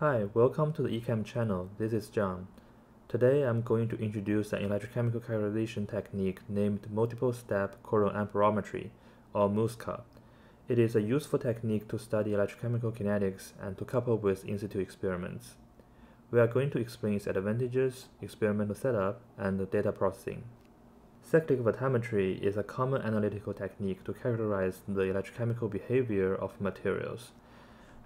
Hi, welcome to the eChem channel. This is John. Today I'm going to introduce an electrochemical characterization technique named multiple step chronoamperometry, or MUSCA. It is a useful technique to study electrochemical kinetics and to couple with in situ experiments. We are going to explain its advantages, experimental setup, and data processing. Cyclic voltammetry is a common analytical technique to characterize the electrochemical behavior of materials.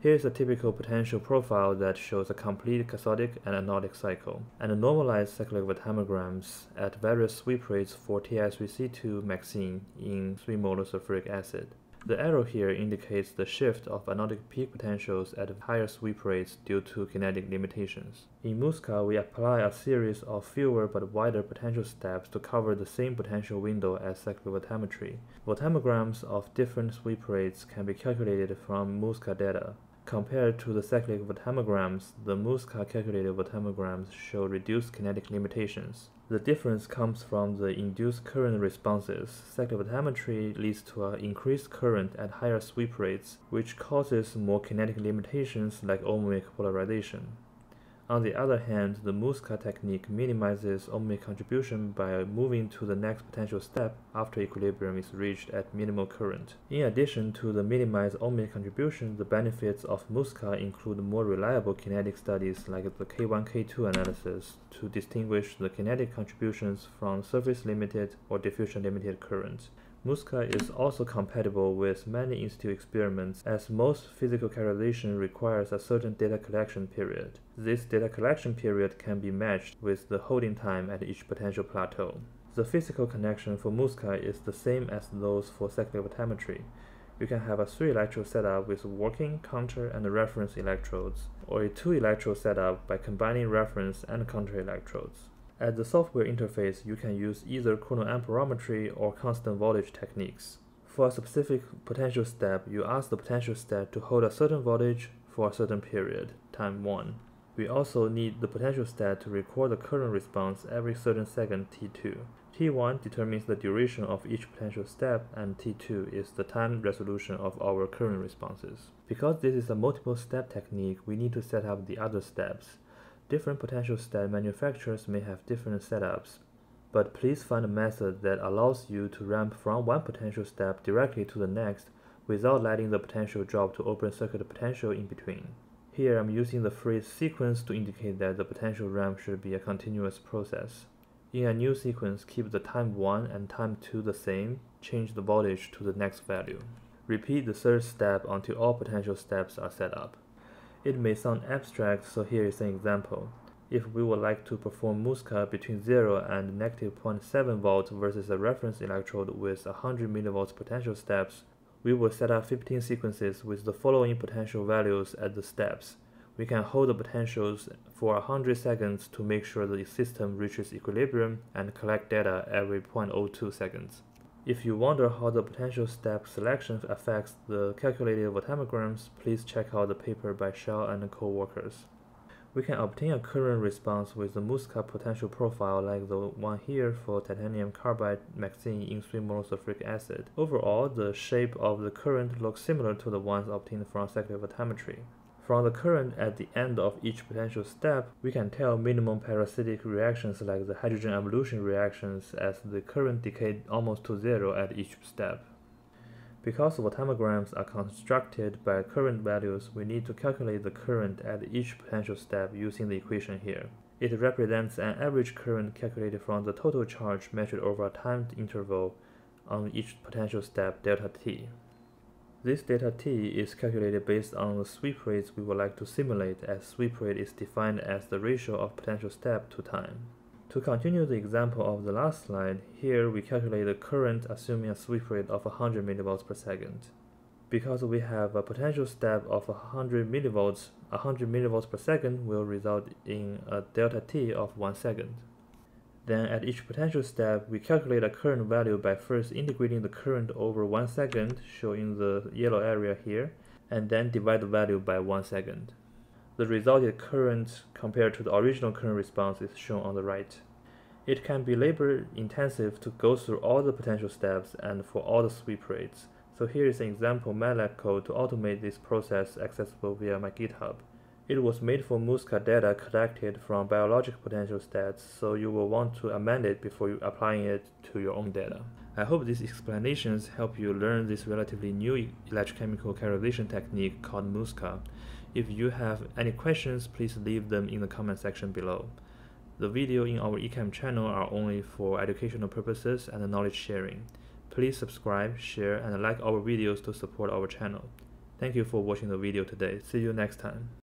Here is a typical potential profile that shows a complete cathodic and anodic cycle, and a normalized cyclic voltammograms at various sweep rates for Ti3C2 MXene in 3 molar sulfuric acid. The arrow here indicates the shift of anodic peak potentials at higher sweep rates due to kinetic limitations. In MUSCA, we apply a series of fewer but wider potential steps to cover the same potential window as cyclic voltammetry. Voltammograms of different sweep rates can be calculated from MUSCA data. Compared to the cyclic voltammograms, the MUSCA calculated voltammograms show reduced kinetic limitations. The difference comes from the induced current responses. Cyclic voltammetry leads to an increased current at higher sweep rates, which causes more kinetic limitations like ohmic polarization. On the other hand, the MUSCA technique minimizes ohmic contribution by moving to the next potential step after equilibrium is reached at minimal current. In addition to the minimized ohmic contribution, the benefits of MUSCA include more reliable kinetic studies like the K1, K2 analysis to distinguish the kinetic contributions from surface-limited or diffusion-limited currents. MUSCA is also compatible with many in-situ experiments as most physical characterization requires a certain data collection period. This data collection period can be matched with the holding time at each potential plateau. The physical connection for MUSCA is the same as those for cyclic voltammetry. You can have a 3-electrode setup with working, counter, and reference electrodes, or a 2-electrode setup by combining reference and counter electrodes. At the software interface, you can use either chronoamperometry or constant voltage techniques. For a specific potential step, you ask the potentiostat to hold a certain voltage for a certain period, time 1. We also need the potentiostat to record the current response every certain second t2. t1 determines the duration of each potential step and t2 is the time resolution of our current responses. Because this is a multiple step technique, we need to set up the other steps. Different potentiostat manufacturers may have different setups, but please find a method that allows you to ramp from one potential step directly to the next without letting the potential drop to open circuit potential in between. Here I'm using the phrase sequence to indicate that the potential ramp should be a continuous process. In a new sequence, keep the time 1 and time 2 the same, change the voltage to the next value. Repeat the third step until all potential steps are set up. It may sound abstract, so here is an example. If we would like to perform MUSCA between 0 and negative 0.7 volts versus a reference electrode with 100 millivolts potential steps, we will set up 15 sequences with the following potential values at the steps. We can hold the potentials for 100 seconds to make sure the system reaches equilibrium and collect data every 0.02 seconds. If you wonder how the potential step selection affects the calculated voltammograms, please check out the paper by Shao and co-workers. We can obtain a current response with the MUSCA potential profile like the one here for titanium carbide MXene in 3 molar sulfuric acid. Overall, the shape of the current looks similar to the ones obtained from cyclic voltammetry. From the current at the end of each potential step, we can tell minimum parasitic reactions like the hydrogen evolution reactions as the current decayed almost to zero at each step. Because voltammograms are constructed by current values, we need to calculate the current at each potential step using the equation here. It represents an average current calculated from the total charge measured over a timed interval on each potential step delta t. This delta t is calculated based on the sweep rates we would like to simulate as sweep rate is defined as the ratio of potential step to time. To continue the example of the last slide, here we calculate the current assuming a sweep rate of 100 millivolts per second. Because we have a potential step of 100 millivolts, 100 millivolts per second will result in a delta t of 1 second. Then at each potential step, we calculate a current value by first integrating the current over 1 second, showing the yellow area here, and then divide the value by 1 second. The resulted current compared to the original current response is shown on the right. It can be labor intensive to go through all the potential steps and for all the sweep rates. So here is an example MATLAB code to automate this process accessible via my GitHub. It was made for Musca data collected from biological potentiostats, so you will want to amend it before applying it to your own data. I hope these explanations help you learn this relatively new electrochemical characterization technique called Musca. If you have any questions, please leave them in the comment section below. The video in our eChem channel are only for educational purposes and knowledge sharing. Please subscribe, share, and like our videos to support our channel. Thank you for watching the video today. See you next time.